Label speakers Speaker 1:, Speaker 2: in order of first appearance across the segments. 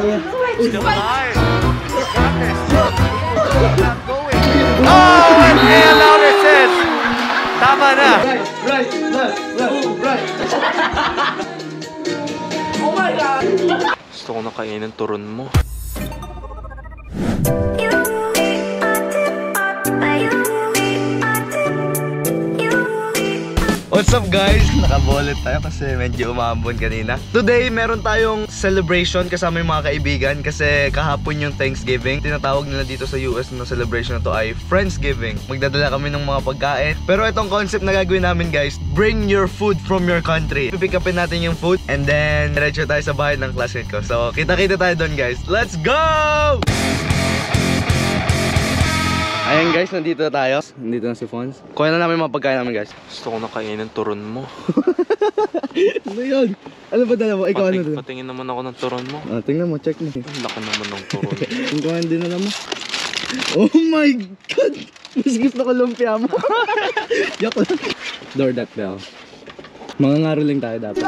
Speaker 1: Alive. This. Not going. Oh, and Aya Louder says, tama na.
Speaker 2: Right, right, left, left, right.
Speaker 1: Gusto ko na kainin turon mo.
Speaker 2: What's up guys? Nakabolet tayo kasi medyo umambon kanina. Today, meron tayong celebration kasama yung mga kaibigan kasi kahapon yung Thanksgiving. Tinatawag nila dito sa US na celebration na to ay Friendsgiving. Magdadala kami ng mga pagkain. Pero itong concept na gagawin namin guys, bring your food from your country. Pipick upin natin yung food and then diretso tayo sa bahay ng classmate ko. So, kita-kita tayo doon guys. Let's go! Ayan guys, nandito na tayo. Nandito na si Fons. Kuha na namin yung mga pagkain namin guys.
Speaker 1: Gusto ko na kainin turon mo.
Speaker 2: Ano yun? Ano ba dala mo? Ikaw ano
Speaker 1: Pating,
Speaker 2: dala?
Speaker 1: patingin naman ako ng turon mo.
Speaker 2: Ah, tingnan mo, check mo.
Speaker 1: Ang laki naman ng turon.
Speaker 2: Ang kuhan din na naman. Oh my God! Mas gusto ko lumpia mo. Yak lang. Door that bell. Mga ngaro lang tayo dapat.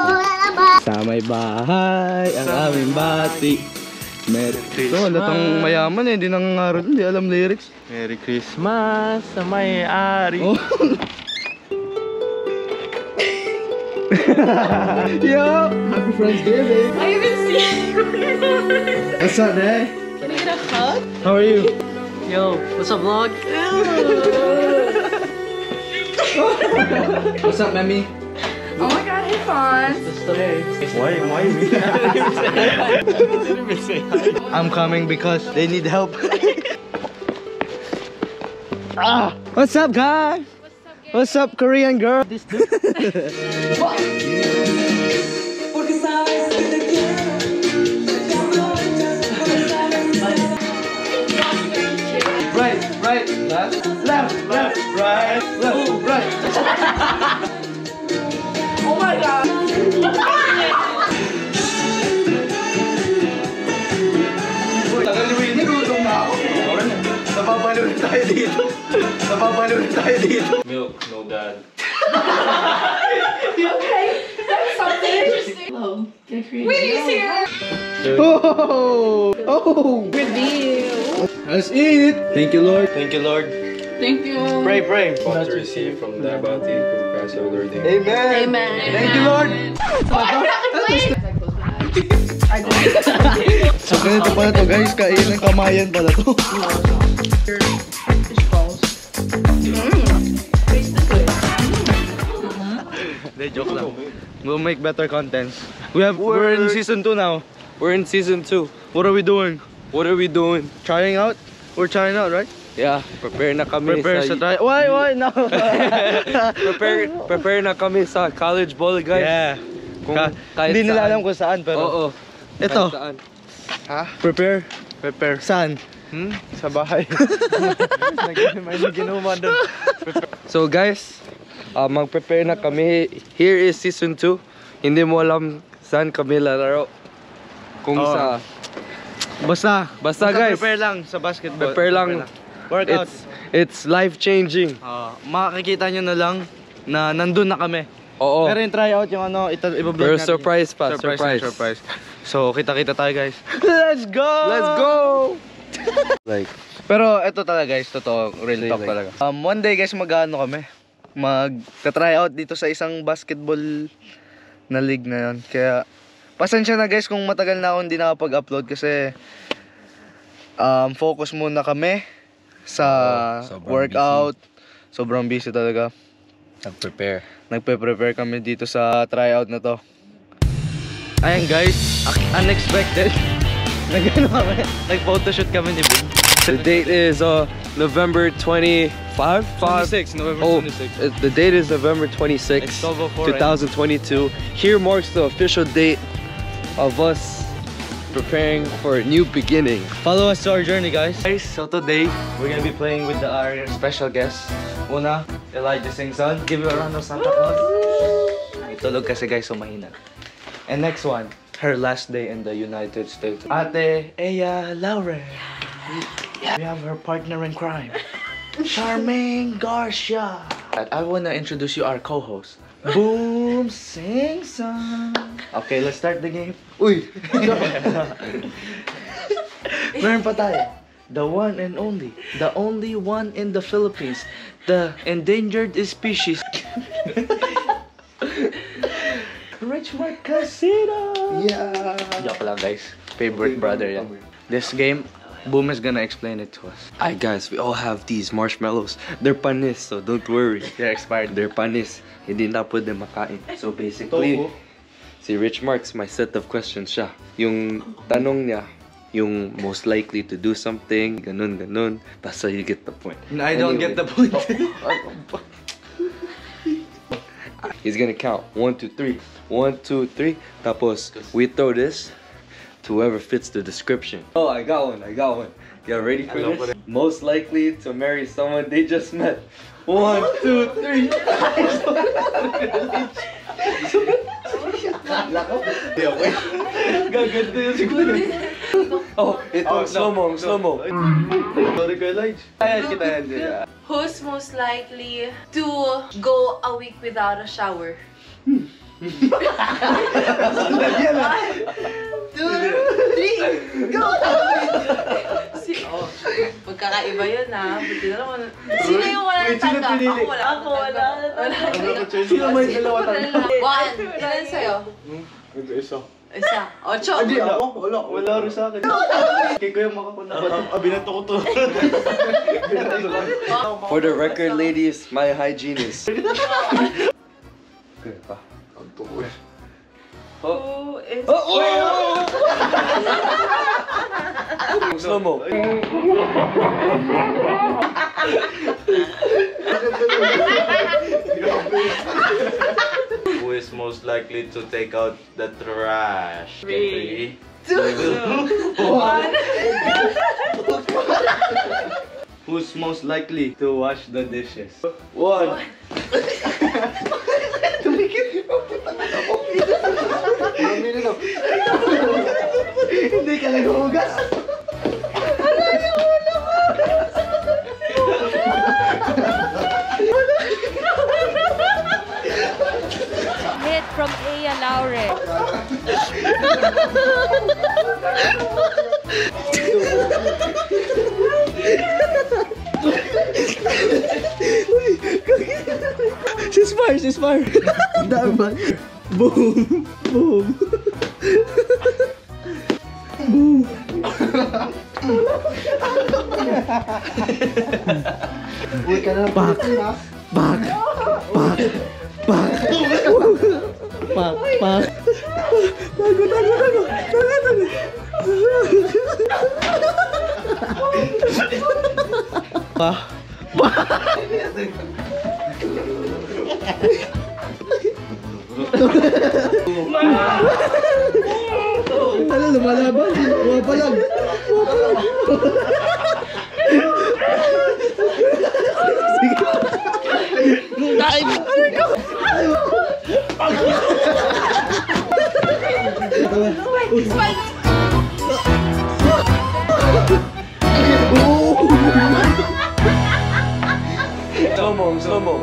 Speaker 2: Sa may bahay, ang aming bati. Merry Christmas. So, latang mayaman eh, hindi nangangaro dun, hindi alam lyrics.
Speaker 1: Merry Christmas sa may-ari.
Speaker 2: Oh. Yo! Happy Friendsgiving!
Speaker 3: I haven't seen you.
Speaker 2: What's up, man?
Speaker 3: Can I get a hug?
Speaker 2: How are you?
Speaker 4: Yo, what's up, vlog?
Speaker 2: What's up, Mami?
Speaker 3: Oh my god, hey Fawn.
Speaker 1: Why, why me?
Speaker 2: I'm coming because they need help. ah, what's up, guys? What's up, Korean girl? This right, right, left, left, left, right, left, Napapalo na tayo dito. Napapalo na tayo dito.
Speaker 1: Milk, no dad.
Speaker 3: Okay, that's something interesting. Oh, Winnie's here.
Speaker 2: Oh, oh.
Speaker 3: Reveal.
Speaker 2: Let's eat. Thank you, Lord.
Speaker 1: Thank you, Lord.
Speaker 3: Thank you.
Speaker 2: Pray, pray.
Speaker 1: What to receive from the bounty of Christ our Lord.
Speaker 2: Amen.
Speaker 3: Amen.
Speaker 2: Thank you, Lord. So, ganito pala to, guys. Kainan kamayan pala to. Hindi, joke lang. We'll make better contents. We have, we're in season 2 now.
Speaker 4: We're in season two.
Speaker 2: What are we doing?
Speaker 4: What are we doing?
Speaker 2: Trying out? We're trying out, right?
Speaker 4: Yeah, prepare na kami
Speaker 2: Prepare sa
Speaker 4: sa...
Speaker 2: try. Why, why? No.
Speaker 4: prepare, prepare na kami sa college ball, guys.
Speaker 2: Yeah.
Speaker 4: Kung
Speaker 2: Ka-
Speaker 4: kahit
Speaker 2: hindi nila
Speaker 4: saan.
Speaker 2: alam kung saan, pero...
Speaker 4: Oo.
Speaker 2: Ito.
Speaker 4: Kahit saan.
Speaker 2: Prepare.
Speaker 4: Prepare.
Speaker 2: Saan?
Speaker 4: Hmm? Sa bahay. May ginuman doon. So guys, uh, mag-prepare na kami. Here is season 2. Hindi mo alam saan kami lalaro. Kung
Speaker 2: Oo.
Speaker 4: sa...
Speaker 2: Basta.
Speaker 4: Basta, guys.
Speaker 2: Prepare lang sa basketball.
Speaker 4: Prepare lang.
Speaker 2: Workout.
Speaker 4: It's, it's life-changing.
Speaker 2: Ah, makakikita nyo na lang na nandun na kami.
Speaker 4: Oo.
Speaker 2: Pero yung tryout yung ano, ito, ibablog
Speaker 4: Pero
Speaker 2: natin.
Speaker 4: surprise pa,
Speaker 2: Surprise.
Speaker 4: surprise.
Speaker 2: surprise. So, kita-kita tayo guys. Let's go!
Speaker 4: Let's go! like,
Speaker 2: Pero ito talaga guys, totoo, real talk
Speaker 4: like-
Speaker 2: talaga. Um, one day guys, mag-ano kami. Mag-try out dito sa isang basketball na league na yun. Kaya, pasensya na guys kung matagal na ako hindi nakapag-upload kasi um, focus muna kami sa
Speaker 4: sobrang
Speaker 2: workout. Sobrang busy talaga.
Speaker 4: nag-prepare.
Speaker 2: Nagpe-prepare kami dito sa tryout na to. Ayan guys, unexpected. Nagano kami, nag-photoshoot kami ni Ben.
Speaker 4: The date is uh, November 25?
Speaker 2: 26, November
Speaker 4: Oh,
Speaker 2: 26.
Speaker 4: uh, the date is November 26,
Speaker 2: It's over for, eh?
Speaker 4: 2022. Here marks the official date of us preparing for a new beginning.
Speaker 2: Follow us to our journey, guys. Guys, so today we're gonna be playing with the, our special guest. Una, Elijah Singson. Give you a round of Santa Claus. Ay, tulog kasi guys, so mahina. And next one, her last day in the United States. Ate Eya Laure. We have her partner in crime, Charmaine Garcia. I wanna introduce you our co-host, Boom, sing song. Okay, let's start the game. Uy! Meron pa tayo. The one and only. The only one in the Philippines. The endangered species. Richmond Casino!
Speaker 4: Yeah.
Speaker 2: Joke lang guys. Favorite brother yan. This game, Boom is gonna explain it to us.
Speaker 4: Hi guys, we all have these marshmallows. They're panis, so don't worry.
Speaker 2: They're expired.
Speaker 4: They're panis. Hindi na pwede makain. So basically, si Rich Marks, my set of questions siya. Yung tanong niya, yung most likely to do something, ganun, ganun. Basta you get the point.
Speaker 2: I don't
Speaker 4: Anyway.
Speaker 2: get the point.
Speaker 4: Oh, He's gonna count. One, two, three. One, two, three. Tapos, we throw this to whoever fits the description. Oh, I got one. I got one. You ready for this? Most likely to marry someone they just met. One, two, three. Gaganda yun siguro. Oh, ito, slow-mo, slow-mo.
Speaker 2: Sorry ko, Elijah.
Speaker 4: Ayan kita yan dyan.
Speaker 3: Who's most likely to go a week without a shower? Two, three, go! si oh, magkakaiba yun ha. Buti na. Sino yung wala ng tanda? Ako wala. Ako wala. Wala.
Speaker 2: Sino may dalawa tayo?
Speaker 3: One. Ilan sa'yo?
Speaker 2: Isa.
Speaker 3: Isa. Ocho.
Speaker 2: Hindi ako. Wala. Wala rin sa akin. Kay Kuya makakuna ba ito? Ah, binato ko to.
Speaker 4: For the record, ladies, my hygiene is. Okay, pa.
Speaker 3: Who is...
Speaker 4: Oh! Slow-mo.
Speaker 5: Who is most likely to take out the trash?
Speaker 3: Three.
Speaker 2: One. Who's most likely to wash the dishes?
Speaker 4: One.
Speaker 2: Hindi ka naghuhugas.
Speaker 6: Laure.
Speaker 2: She's fire, she's fire. Dami ba? Boom. Boom. Boom. Back. Back. Back. Back. Back. Tago, tago, tago. Tago, tago. Pa. Ano, lumalaban? Buha pa lang. Buha pa lang. Sige. Kain mo.
Speaker 4: Slow-mo, slow-mo.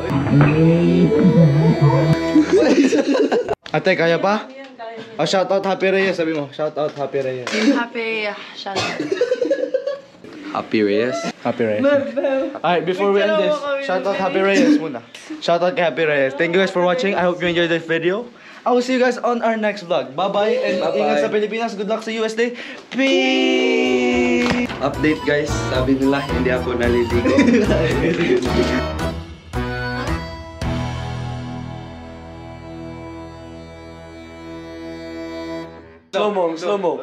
Speaker 2: Ate, kaya pa? Oh, shout out Happy Reyes, sabi mo. Shout out Happy Reyes.
Speaker 3: Happy shut
Speaker 4: Happy Reyes.
Speaker 2: Happy Reyes. Alright, before we end this, shout out Happy Reyes muna. Shout out kay Happy Reyes. Thank you guys for watching. I hope you enjoyed this video. I will see you guys on our next vlog. Bye-bye and
Speaker 4: Bye-bye.
Speaker 2: ingat sa Pilipinas. Good luck sa USD. Peace!
Speaker 4: Update guys, sabi nila hindi ako naliligo. slow-mo, slow-mo.